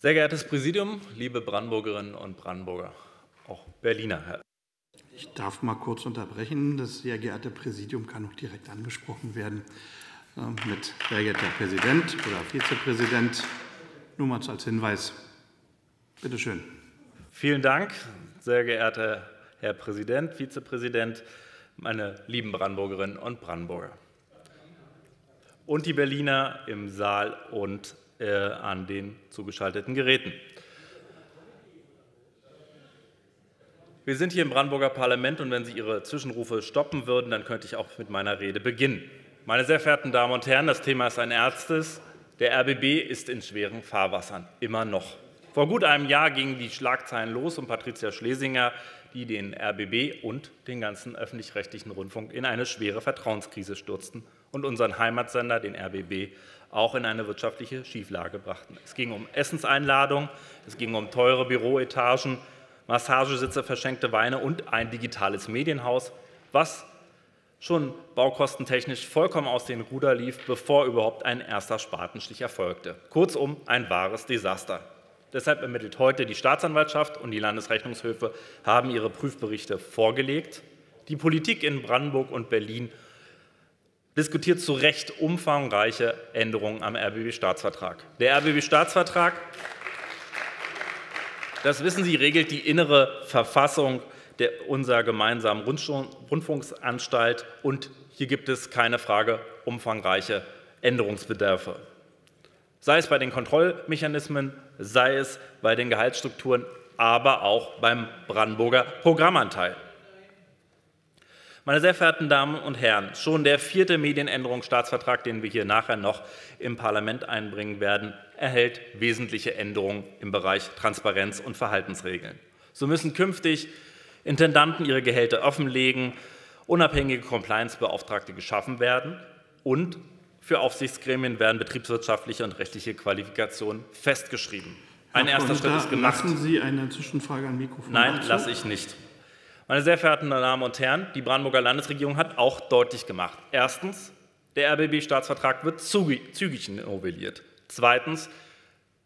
Sehr geehrtes Präsidium, liebe Brandenburgerinnen und Brandenburger, auch Berliner. Ich darf mal kurz unterbrechen. Das sehr geehrte Präsidium kann auch direkt angesprochen werden äh, mit sehr geehrter Präsident oder Vizepräsident. Nur mal als Hinweis. Bitte schön. Vielen Dank, sehr geehrter Herr Präsident, Vizepräsident, meine lieben Brandenburgerinnen und Brandenburger. Und die Berliner im Saal und an den zugeschalteten Geräten. Wir sind hier im Brandenburger Parlament und wenn Sie Ihre Zwischenrufe stoppen würden, dann könnte ich auch mit meiner Rede beginnen. Meine sehr verehrten Damen und Herren, das Thema ist ein ernstes. Der RBB ist in schweren Fahrwassern, immer noch. Vor gut einem Jahr gingen die Schlagzeilen los um Patricia Schlesinger, die den RBB und den ganzen öffentlich-rechtlichen Rundfunk in eine schwere Vertrauenskrise stürzten und unseren Heimatsender, den RBB, auch in eine wirtschaftliche Schieflage brachten. Es ging um Essenseinladungen, es ging um teure Büroetagen, Massagesitze, verschenkte Weine und ein digitales Medienhaus, was schon baukostentechnisch vollkommen aus den Ruder lief, bevor überhaupt ein erster Spatenstich erfolgte. Kurzum, ein wahres Desaster. Deshalb ermittelt heute die Staatsanwaltschaft und die Landesrechnungshöfe haben ihre Prüfberichte vorgelegt. Die Politik in Brandenburg und Berlin diskutiert zu Recht umfangreiche Änderungen am RBB-Staatsvertrag. Der RBB-Staatsvertrag, das wissen Sie, regelt die innere Verfassung der, unserer gemeinsamen Rundfunksanstalt und hier gibt es keine Frage umfangreiche Änderungsbedarfe. Sei es bei den Kontrollmechanismen, sei es bei den Gehaltsstrukturen, aber auch beim Brandenburger Programmanteil. Meine sehr verehrten Damen und Herren, schon der vierte Medienänderungsstaatsvertrag, den wir hier nachher noch im Parlament einbringen werden, erhält wesentliche Änderungen im Bereich Transparenz und Verhaltensregeln. So müssen künftig Intendanten ihre Gehälter offenlegen, unabhängige Compliance-Beauftragte geschaffen werden und für Aufsichtsgremien werden betriebswirtschaftliche und rechtliche Qualifikationen festgeschrieben. Ein Herr erster Schritt ist gemacht. Lassen Sie eine Zwischenfrage an Mikrofon. Nein, lasse ich nicht. Meine sehr verehrten Damen und Herren, die Brandenburger Landesregierung hat auch deutlich gemacht. Erstens, der RBB-Staatsvertrag wird zügig novelliert. Zweitens,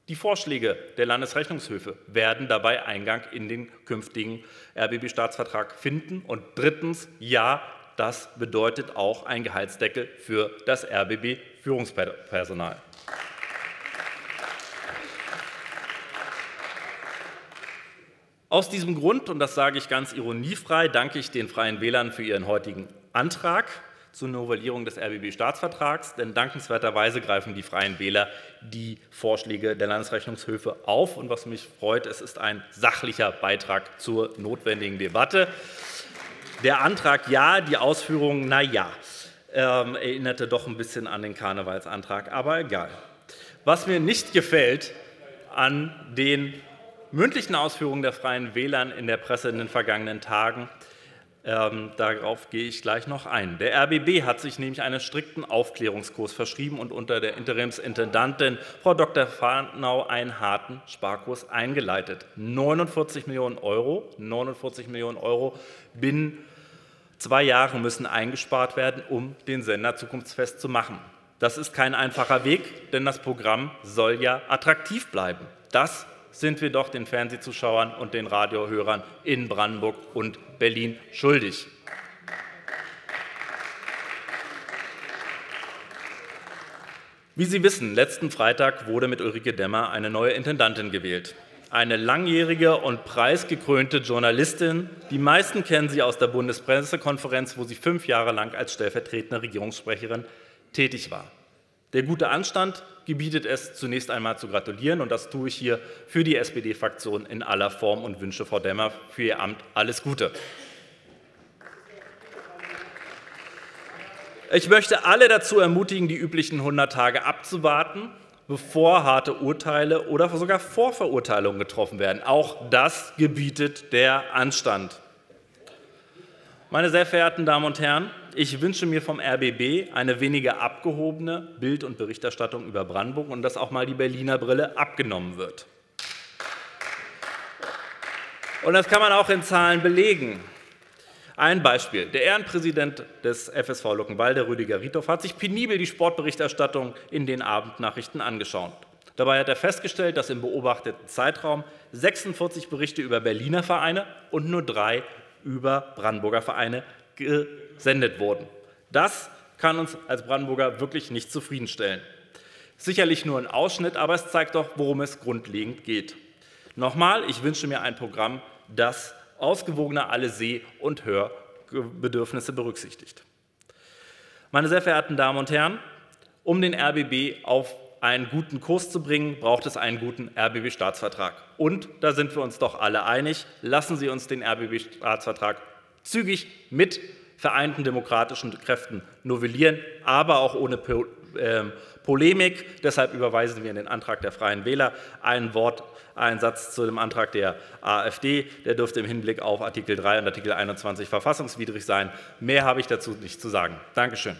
die Vorschläge der Landesrechnungshöfe werden dabei Eingang in den künftigen RBB-Staatsvertrag finden. Und drittens, ja, das bedeutet auch ein Gehaltsdeckel für das RBB-Führungspersonal. Aus diesem Grund, und das sage ich ganz ironiefrei, danke ich den Freien Wählern für ihren heutigen Antrag zur Novellierung des RBB-Staatsvertrags, denn dankenswerterweise greifen die Freien Wähler die Vorschläge der Landesrechnungshöfe auf. Und was mich freut, es ist ein sachlicher Beitrag zur notwendigen Debatte. Der Antrag ja, die Ausführungen na ja, ähm, erinnerte doch ein bisschen an den Karnevalsantrag, aber egal. Was mir nicht gefällt an den mündlichen Ausführungen der Freien Wählern in der Presse in den vergangenen Tagen. Ähm, darauf gehe ich gleich noch ein. Der RBB hat sich nämlich einen strikten Aufklärungskurs verschrieben und unter der Interimsintendantin Frau Dr. Farnau einen harten Sparkurs eingeleitet. 49 Millionen Euro, 49 Millionen Euro binnen zwei Jahren müssen eingespart werden, um den Sender zukunftsfest zu machen. Das ist kein einfacher Weg, denn das Programm soll ja attraktiv bleiben. Das sind wir doch den Fernsehzuschauern und den Radiohörern in Brandenburg und Berlin schuldig. Wie Sie wissen, letzten Freitag wurde mit Ulrike Demmer eine neue Intendantin gewählt. Eine langjährige und preisgekrönte Journalistin. Die meisten kennen sie aus der Bundespressekonferenz, wo sie fünf Jahre lang als stellvertretende Regierungssprecherin tätig war. Der gute Anstand gebietet es, zunächst einmal zu gratulieren, und das tue ich hier für die SPD-Fraktion in aller Form und wünsche Frau Demmer für ihr Amt alles Gute. Ich möchte alle dazu ermutigen, die üblichen 100 Tage abzuwarten, bevor harte Urteile oder sogar Vorverurteilungen getroffen werden. Auch das gebietet der Anstand. Meine sehr verehrten Damen und Herren, ich wünsche mir vom RBB eine weniger abgehobene Bild- und Berichterstattung über Brandenburg und dass auch mal die Berliner Brille abgenommen wird. Und das kann man auch in Zahlen belegen. Ein Beispiel. Der Ehrenpräsident des FSV Luckenwalde, Rüdiger Riethoff, hat sich penibel die Sportberichterstattung in den Abendnachrichten angeschaut. Dabei hat er festgestellt, dass im beobachteten Zeitraum 46 Berichte über Berliner Vereine und nur drei über Brandenburger Vereine gesendet wurden. Das kann uns als Brandenburger wirklich nicht zufriedenstellen. Sicherlich nur ein Ausschnitt, aber es zeigt doch, worum es grundlegend geht. Nochmal, ich wünsche mir ein Programm, das ausgewogener alle Seh- und Hörbedürfnisse berücksichtigt. Meine sehr verehrten Damen und Herren, um den RBB auf einen guten Kurs zu bringen, braucht es einen guten RBB-Staatsvertrag. Und da sind wir uns doch alle einig, lassen Sie uns den RBB-Staatsvertrag zügig mit vereinten demokratischen Kräften novellieren, aber auch ohne ähm, Polemik. Deshalb überweisen wir in den Antrag der Freien Wähler ein Wort, einen Satz zu dem Antrag der AfD. Der dürfte im Hinblick auf Artikel 3 und Artikel 21 verfassungswidrig sein. Mehr habe ich dazu nicht zu sagen. Dankeschön.